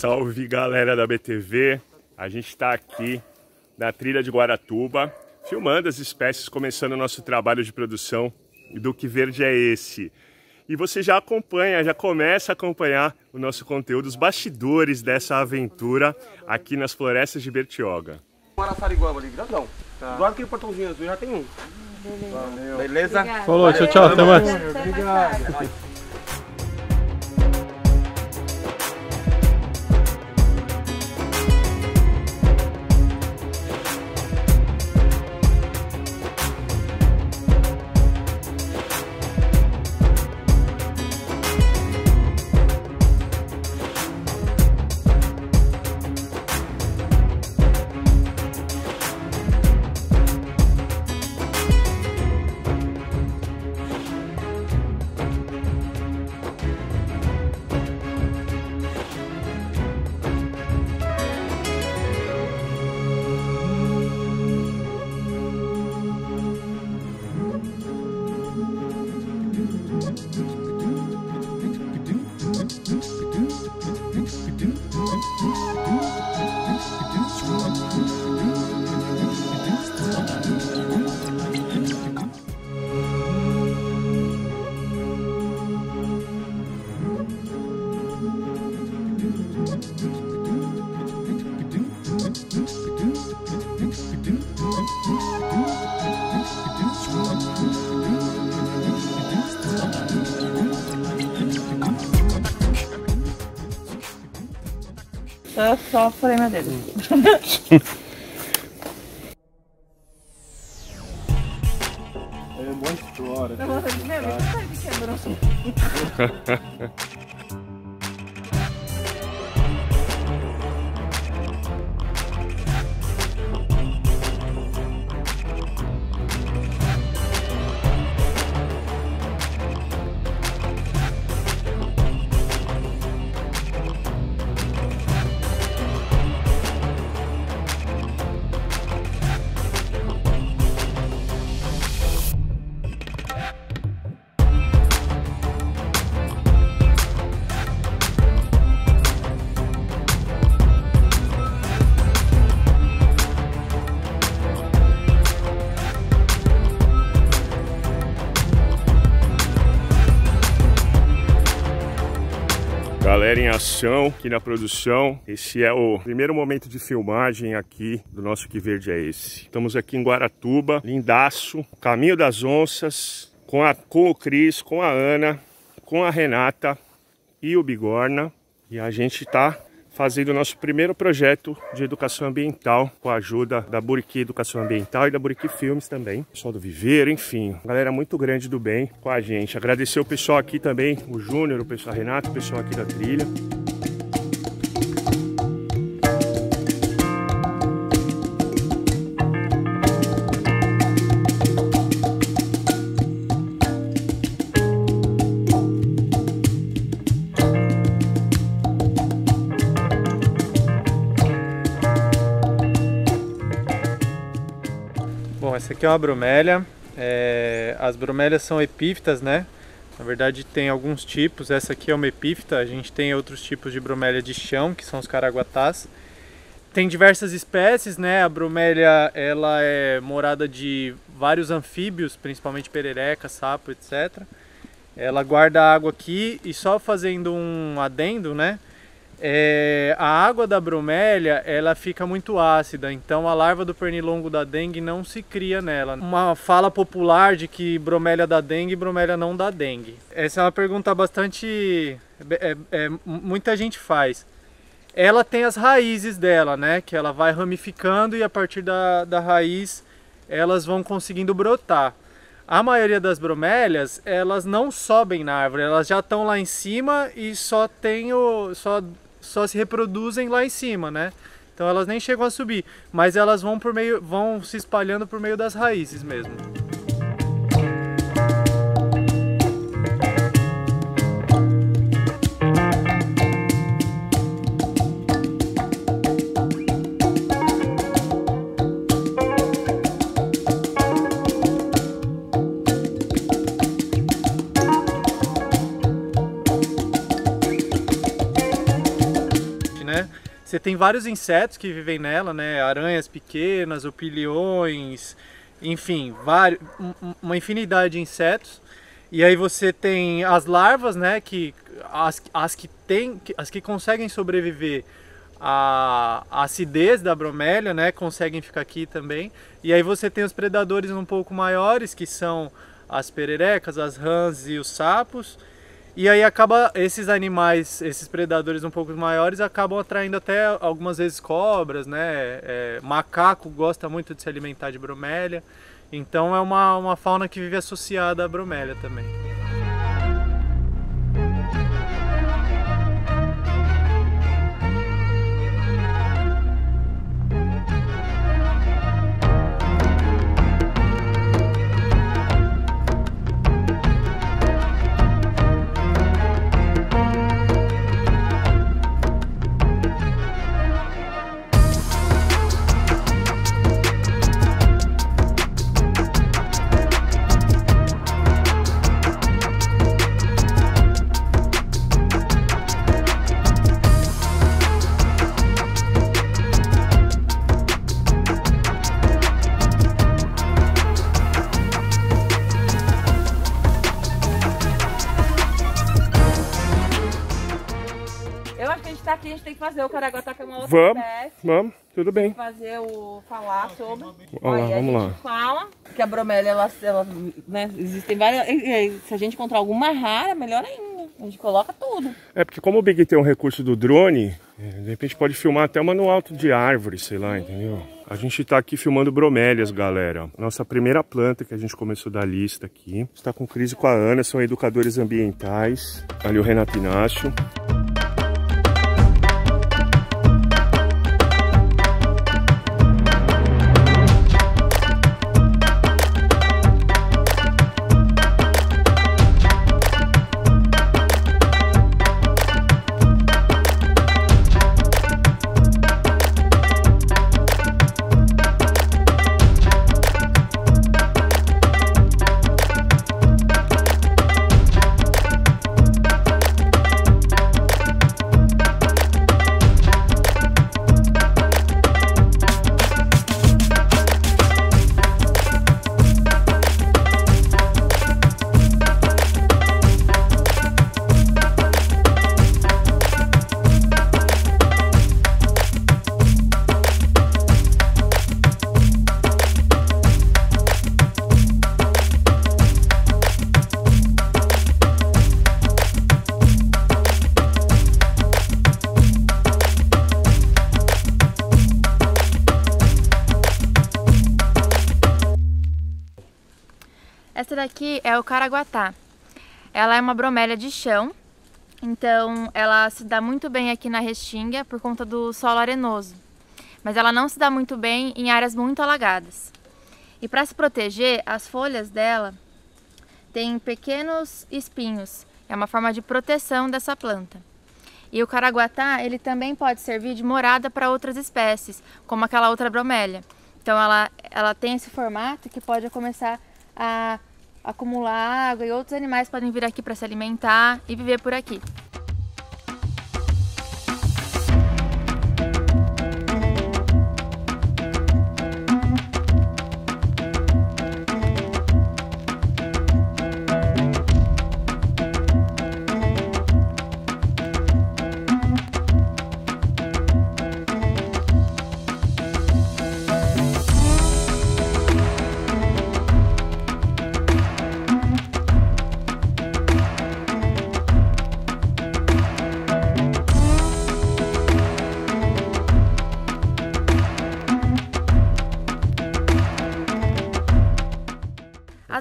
salve galera da BTV. A gente está aqui na trilha de Guaratuba, filmando as espécies, começando o nosso trabalho de produção do Que Verde é Esse. E você já acompanha, já começa a acompanhar o nosso conteúdo, os bastidores dessa aventura aqui nas florestas de Bertioga. Araçariguama ali, grandão. Tá. Do lado daquele portãozinho azul já tem um. Beleza. Beleza? Falou, tchau, tchau, até mais. Obrigado. Só falei meu dedo. É uma história. Meu, você sabe que quebrou. Galera em ação aqui na produção. Esse é o primeiro momento de filmagem aqui do nosso Que Verde é Esse. Estamos aqui em Guaratuba, lindaço, Caminho das Onças, com, a, com o Cris, com a Ana, com a Renata e o Bigorna. E a gente tá fazendo o nosso primeiro projeto de educação ambiental com a ajuda da Buriqui Educação Ambiental e da Buriqui Filmes também. Pessoal do Viveiro, enfim, galera muito grande do bem com a gente. Agradecer o pessoal aqui também, o Júnior, o pessoal Renato, o pessoal aqui da trilha. Essa aqui é uma bromélia. É, as bromélias são epífitas, né? Na verdade tem alguns tipos. Essa aqui é uma epífita. A gente tem outros tipos de bromélia de chão, que são os caraguatás. Tem diversas espécies, né? A bromélia ela é morada de vários anfíbios, principalmente perereca, sapo, etc. Ela guarda água aqui e só fazendo um adendo, né? É, a água da bromélia ela fica muito ácida, então a larva do pernilongo da dengue não se cria nela. Uma fala popular de que bromélia dá dengue, bromélia não dá dengue. Essa é uma pergunta bastante é, é, muita gente faz. Ela tem as raízes dela, né? Que ela vai ramificando e a partir da, da raiz elas vão conseguindo brotar. A maioria das bromélias, elas não sobem na árvore, elas já estão lá em cima e só tem o só só se reproduzem lá em cima, né? Então elas nem chegam a subir, mas elas vão por meio vão se espalhando por meio das raízes mesmo. Você tem vários insetos que vivem nela, né? Aranhas pequenas, opiliões, enfim, uma infinidade de insetos. E aí você tem as larvas, né? Que as, as que tem, as que conseguem sobreviver à acidez da bromélia, né? Conseguem ficar aqui também. E aí você tem os predadores um pouco maiores, que são as pererecas, as rãs e os sapos. E aí acaba esses animais, esses predadores um pouco maiores, acabam atraindo até algumas vezes cobras, né? É, macaco gosta muito de se alimentar de bromélia. Então é uma, uma fauna que vive associada à bromélia também. Fazer o Caraguatá, que é uma outra vamos, espécie. Vamos, tudo bem. Fazer o... falar sobre. Olha lá, vamos lá. fala que a bromélia, ela, ela né, existem várias... Se a gente encontrar alguma rara, melhor ainda. A gente coloca tudo. É, porque como o Big tem um recurso do drone, é, de repente pode filmar até uma no alto de árvore, sei lá, entendeu? A gente está aqui filmando bromélias, galera. Nossa primeira planta que a gente começou da lista aqui. Está com crise com a Ana, são educadores ambientais. Ali o Renato Inácio. Essa daqui é o caraguatá. Ela é uma bromélia de chão, então ela se dá muito bem aqui na Restinga por conta do solo arenoso. Mas ela não se dá muito bem em áreas muito alagadas. E para se proteger, as folhas dela têm pequenos espinhos. É uma forma de proteção dessa planta. E o caraguatá, ele também pode servir de morada para outras espécies, como aquela outra bromélia. Então ela, ela tem esse formato que pode começar a acumular água e outros animais podem vir aqui para se alimentar e viver por aqui.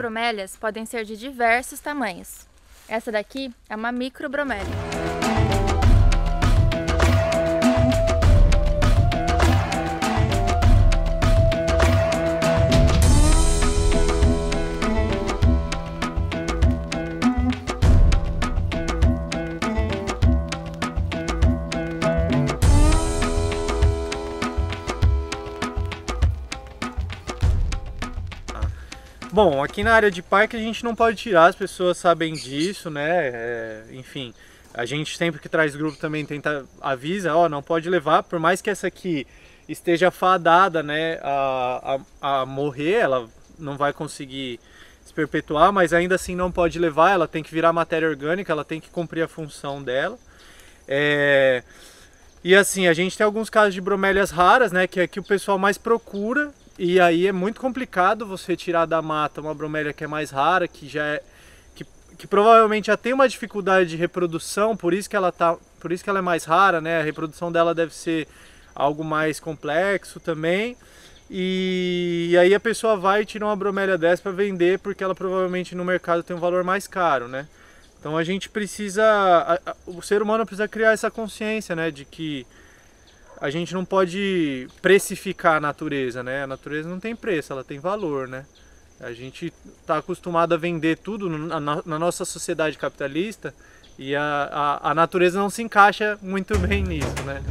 Bromélias podem ser de diversos tamanhos. Essa daqui é uma microbromélia. Bom, aqui na área de parque a gente não pode tirar, as pessoas sabem disso, né? É, enfim, A gente sempre que traz grupo também tenta avisa, ó, não pode levar, por mais que essa aqui esteja fadada, né, a, a, a morrer, ela não vai conseguir se perpetuar, mas ainda assim não pode levar, ela tem que virar matéria orgânica, ela tem que cumprir a função dela. É... E assim, a gente tem alguns casos de bromélias raras, né, que é que o pessoal mais procura, e aí é muito complicado você tirar da mata uma bromélia que é mais rara, que já é que, que provavelmente já tem uma dificuldade de reprodução, por isso que ela tá, por isso que ela é mais rara, né? A reprodução dela deve ser algo mais complexo também. E, e aí a pessoa vai e tira uma bromélia dessa para vender, porque ela provavelmente no mercado tem um valor mais caro, né? Então a gente precisa, a, a, o ser humano precisa criar essa consciência, né, de que a gente não pode precificar a natureza, né? A natureza não tem preço, ela tem valor, né? A gente está acostumado a vender tudo na, nossa sociedade capitalista e a, a, a natureza não se encaixa muito bem nisso, né?